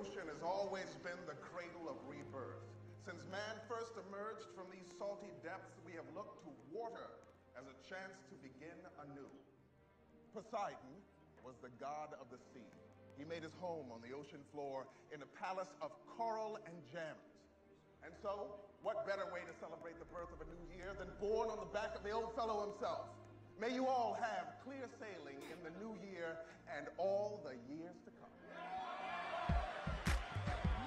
ocean has always been the cradle of rebirth. Since man first emerged from these salty depths, we have looked to water as a chance to begin anew. Poseidon was the god of the sea. He made his home on the ocean floor in a palace of coral and gems. And so, what better way to celebrate the birth of a new year than borne on the back of the old fellow himself? May you all have clear sailing in the new year and all the years to come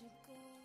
To go.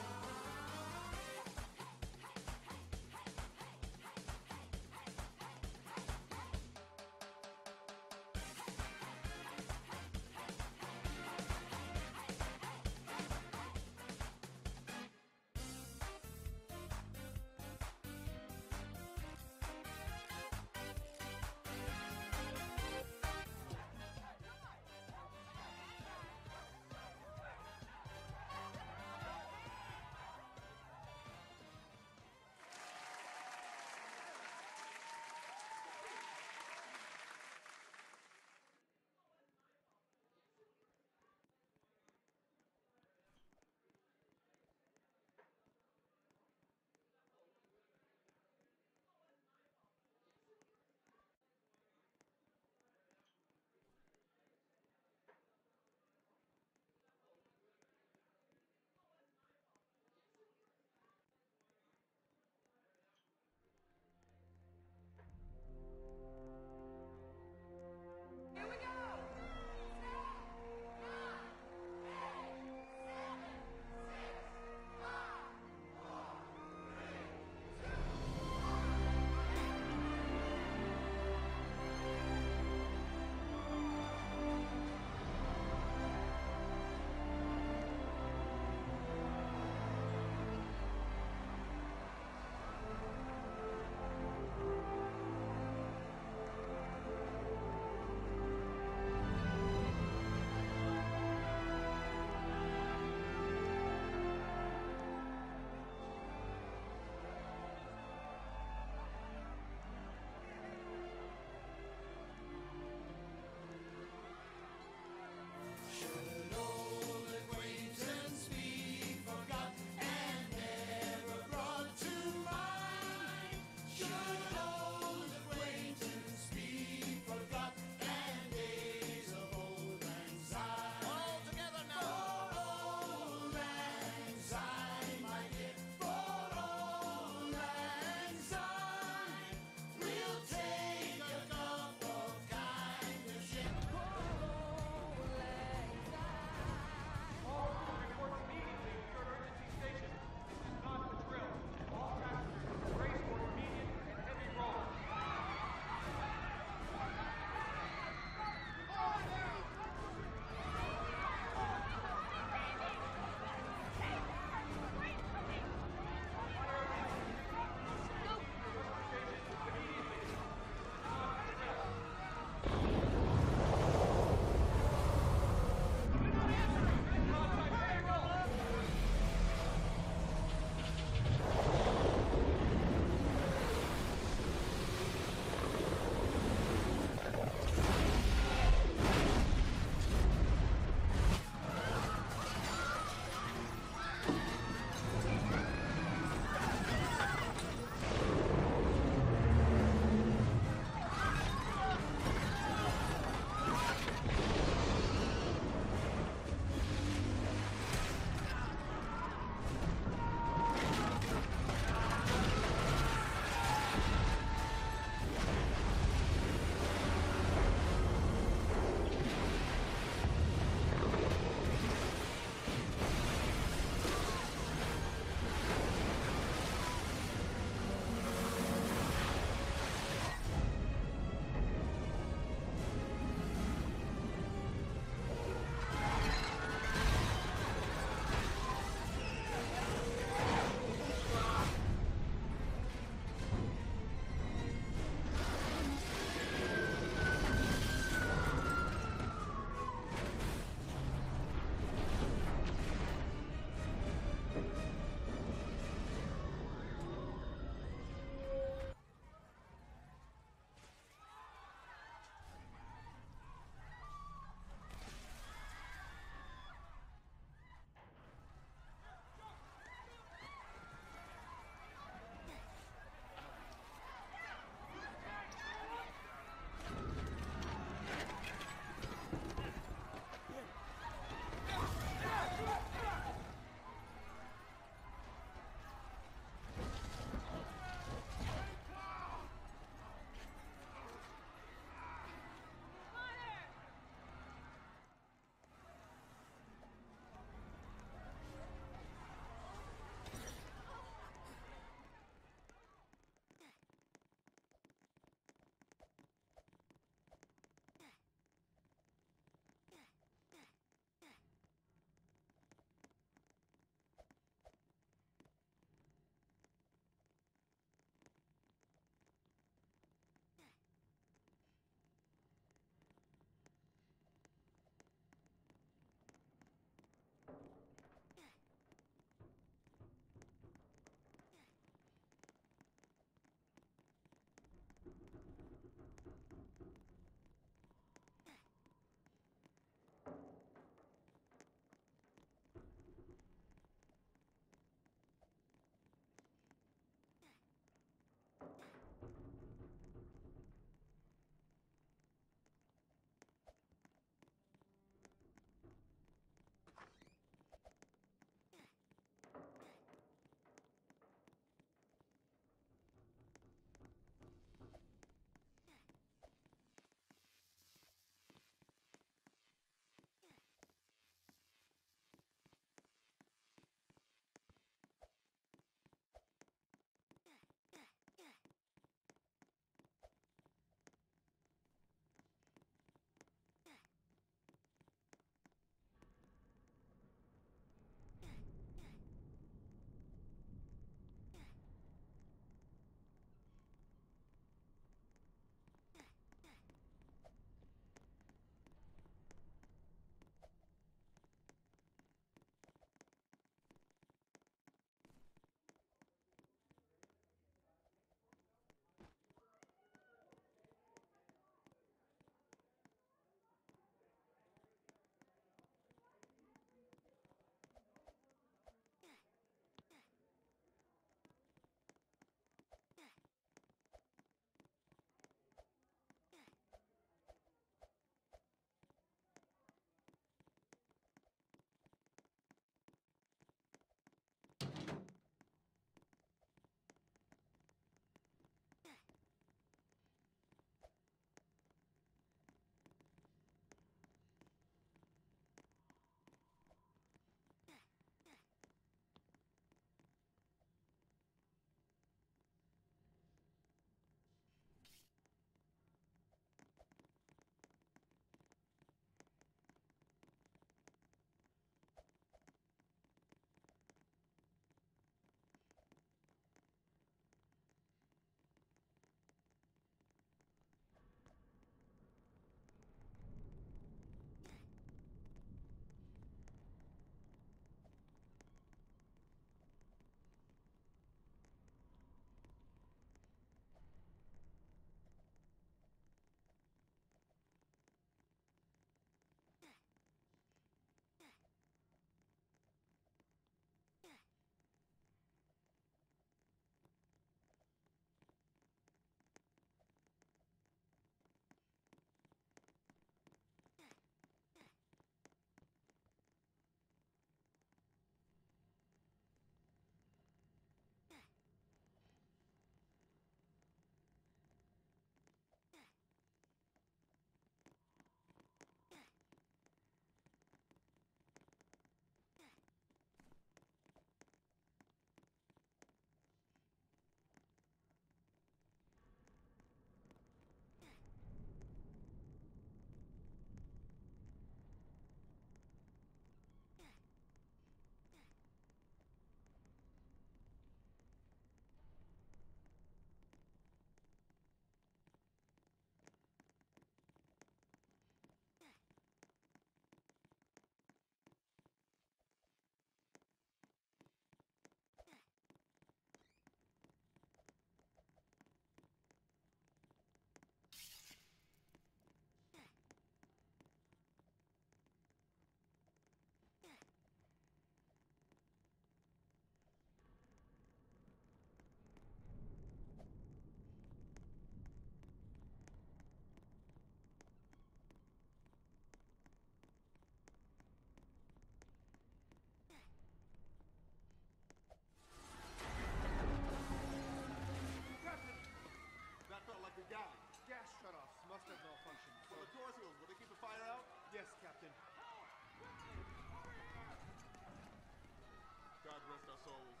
So